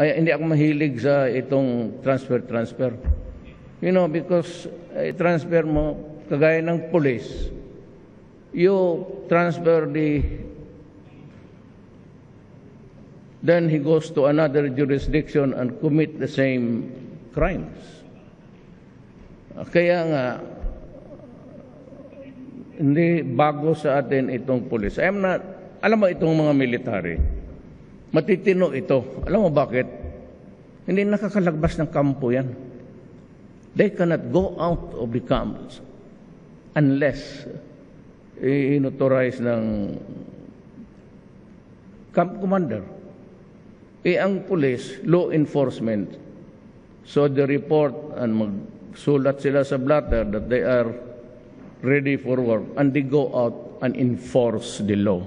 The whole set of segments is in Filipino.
Ay, hindi ako mahilig sa itong transfer-transfer. You know, because eh, transfer mo, kagaya ng police, you transfer the then he goes to another jurisdiction and commit the same crimes. Kaya nga, hindi bago sa atin itong pulis. I am not, alam mo itong mga military, matitino ito. Alam mo bakit? Hindi nakakalagpas ng kampo yan. They cannot go out of the camps unless inauthorize ng camp commander. Eh, ang police, law enforcement. So the report and magsulat sila sa blatter that they are ready for work and they go out and enforce the law.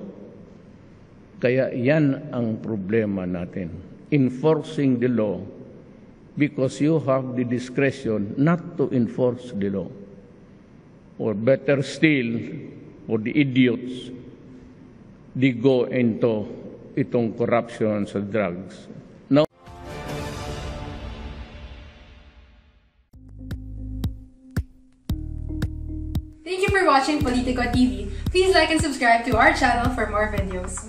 Kaya yan ang problema natin. Enforcing the law because you have the discretion not to enforce the law. Or better still, for the idiots, they go into itong corruption sa drugs. No? Thank you for watching Politico TV. Please like and subscribe to our channel for more videos.